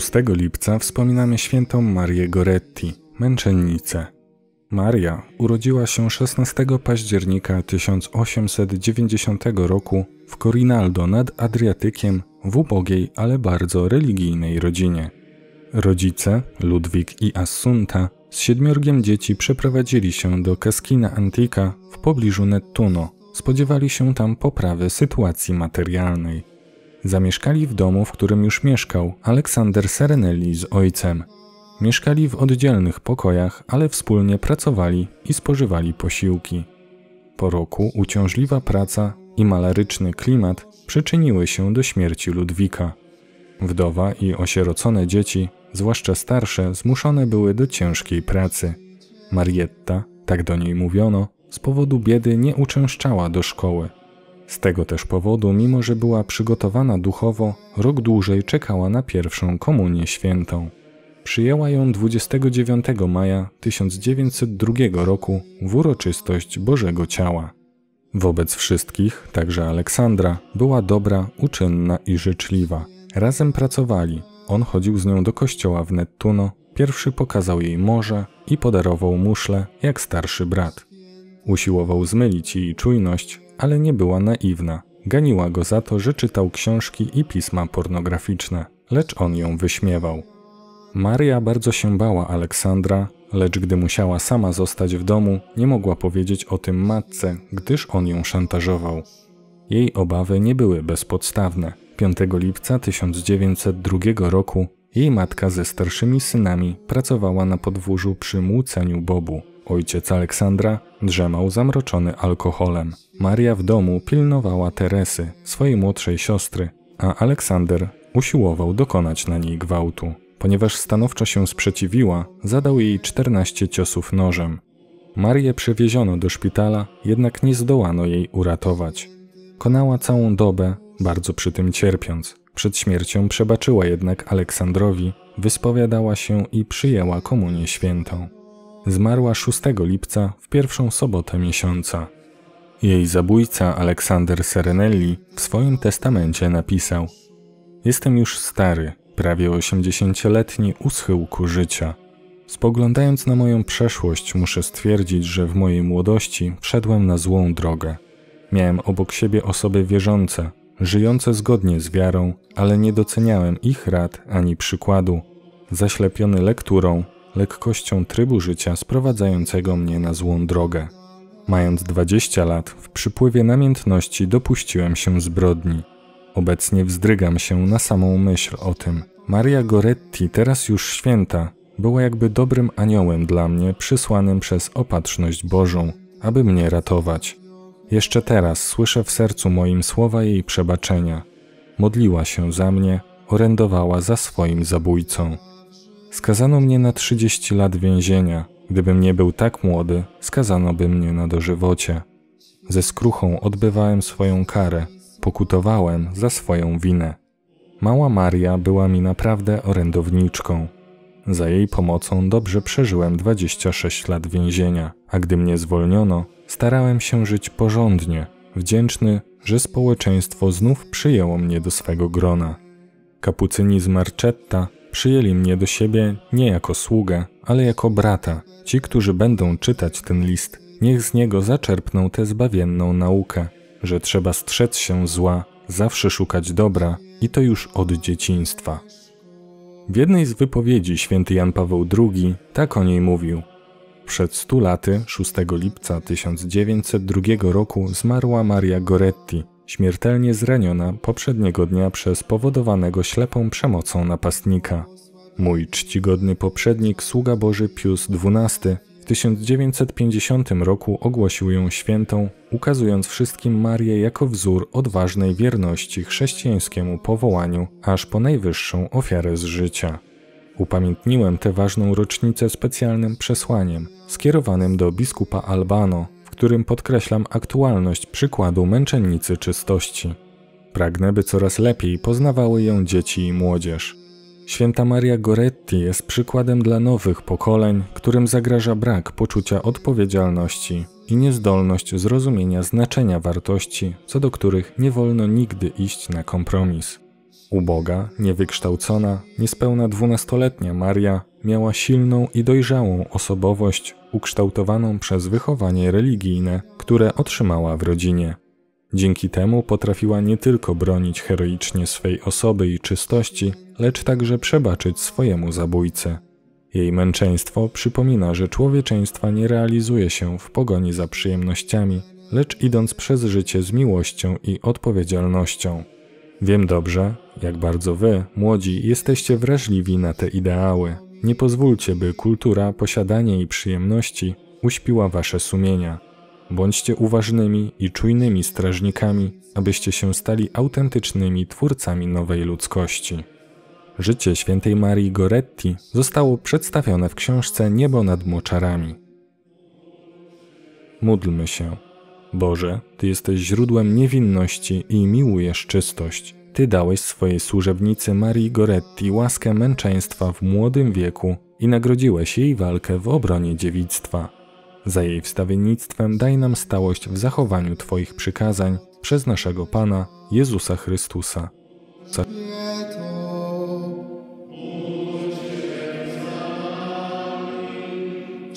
6 lipca wspominamy świętą Marię Goretti, męczennicę. Maria urodziła się 16 października 1890 roku w Corinaldo nad Adriatykiem w ubogiej, ale bardzo religijnej rodzinie. Rodzice, Ludwik i Assunta, z siedmiorgiem dzieci przeprowadzili się do Cascina Antica w pobliżu Nettuno. Spodziewali się tam poprawy sytuacji materialnej. Zamieszkali w domu, w którym już mieszkał Aleksander Serenelli z ojcem. Mieszkali w oddzielnych pokojach, ale wspólnie pracowali i spożywali posiłki. Po roku uciążliwa praca i malaryczny klimat przyczyniły się do śmierci Ludwika. Wdowa i osierocone dzieci, zwłaszcza starsze, zmuszone były do ciężkiej pracy. Marietta, tak do niej mówiono, z powodu biedy nie uczęszczała do szkoły. Z tego też powodu, mimo że była przygotowana duchowo, rok dłużej czekała na pierwszą komunię świętą. Przyjęła ją 29 maja 1902 roku w uroczystość Bożego Ciała. Wobec wszystkich, także Aleksandra, była dobra, uczynna i życzliwa. Razem pracowali. On chodził z nią do kościoła w Nettuno, pierwszy pokazał jej morze i podarował muszle jak starszy brat. Usiłował zmylić jej czujność, ale nie była naiwna. Ganiła go za to, że czytał książki i pisma pornograficzne, lecz on ją wyśmiewał. Maria bardzo się bała Aleksandra, lecz gdy musiała sama zostać w domu, nie mogła powiedzieć o tym matce, gdyż on ją szantażował. Jej obawy nie były bezpodstawne. 5 lipca 1902 roku jej matka ze starszymi synami pracowała na podwórzu przy młóceniu bobu. Ojciec Aleksandra drzemał zamroczony alkoholem. Maria w domu pilnowała Teresy, swojej młodszej siostry, a Aleksander usiłował dokonać na niej gwałtu. Ponieważ stanowczo się sprzeciwiła, zadał jej 14 ciosów nożem. Marię przewieziono do szpitala, jednak nie zdołano jej uratować. Konała całą dobę, bardzo przy tym cierpiąc. Przed śmiercią przebaczyła jednak Aleksandrowi, wyspowiadała się i przyjęła komunię świętą. Zmarła 6 lipca w pierwszą sobotę miesiąca. Jej zabójca Aleksander Serenelli w swoim testamencie napisał: Jestem już stary, prawie osiemdziesięcioletni u schyłku życia. Spoglądając na moją przeszłość, muszę stwierdzić, że w mojej młodości wszedłem na złą drogę. Miałem obok siebie osoby wierzące, żyjące zgodnie z wiarą, ale nie doceniałem ich rad ani przykładu. Zaślepiony lekturą, lekkością trybu życia sprowadzającego mnie na złą drogę. Mając 20 lat, w przypływie namiętności dopuściłem się zbrodni. Obecnie wzdrygam się na samą myśl o tym. Maria Goretti, teraz już święta, była jakby dobrym aniołem dla mnie, przysłanym przez opatrzność Bożą, aby mnie ratować. Jeszcze teraz słyszę w sercu moim słowa jej przebaczenia. Modliła się za mnie, orędowała za swoim zabójcą. Skazano mnie na 30 lat więzienia. Gdybym nie był tak młody, skazano by mnie na dożywocie. Ze skruchą odbywałem swoją karę, pokutowałem za swoją winę. Mała Maria była mi naprawdę orędowniczką. Za jej pomocą dobrze przeżyłem 26 lat więzienia, a gdy mnie zwolniono, starałem się żyć porządnie, wdzięczny, że społeczeństwo znów przyjęło mnie do swego grona. Kapucyni z Marchetta przyjęli mnie do siebie nie jako sługę, ale jako brata. Ci, którzy będą czytać ten list, niech z niego zaczerpną tę zbawienną naukę, że trzeba strzec się zła, zawsze szukać dobra i to już od dzieciństwa. W jednej z wypowiedzi święty Jan Paweł II tak o niej mówił. Przed stu laty, 6 lipca 1902 roku, zmarła Maria Goretti, śmiertelnie zraniona poprzedniego dnia przez powodowanego ślepą przemocą napastnika. Mój czcigodny poprzednik, sługa Boży Pius XII, w 1950 roku ogłosił ją świętą, ukazując wszystkim Marię jako wzór odważnej wierności chrześcijańskiemu powołaniu, aż po najwyższą ofiarę z życia. Upamiętniłem tę ważną rocznicę specjalnym przesłaniem, skierowanym do biskupa Albano, którym podkreślam aktualność przykładu męczennicy czystości. Pragnę, by coraz lepiej poznawały ją dzieci i młodzież. Święta Maria Goretti jest przykładem dla nowych pokoleń, którym zagraża brak poczucia odpowiedzialności i niezdolność zrozumienia znaczenia wartości, co do których nie wolno nigdy iść na kompromis. Uboga, niewykształcona, niespełna dwunastoletnia Maria miała silną i dojrzałą osobowość, ukształtowaną przez wychowanie religijne, które otrzymała w rodzinie. Dzięki temu potrafiła nie tylko bronić heroicznie swej osoby i czystości, lecz także przebaczyć swojemu zabójcę. Jej męczeństwo przypomina, że człowieczeństwa nie realizuje się w pogoni za przyjemnościami, lecz idąc przez życie z miłością i odpowiedzialnością. Wiem dobrze, jak bardzo wy, młodzi, jesteście wrażliwi na te ideały. Nie pozwólcie, by kultura, posiadanie i przyjemności uśpiła wasze sumienia. Bądźcie uważnymi i czujnymi strażnikami, abyście się stali autentycznymi twórcami nowej ludzkości. Życie świętej Marii Goretti zostało przedstawione w książce Niebo nad moczarami. Módlmy się. Boże, Ty jesteś źródłem niewinności i miłujesz czystość. Ty dałeś swojej służebnicy Marii Goretti łaskę męczeństwa w młodym wieku i nagrodziłeś jej walkę w obronie dziewictwa. Za jej wstawiennictwem daj nam stałość w zachowaniu Twoich przykazań przez naszego Pana Jezusa Chrystusa. Za...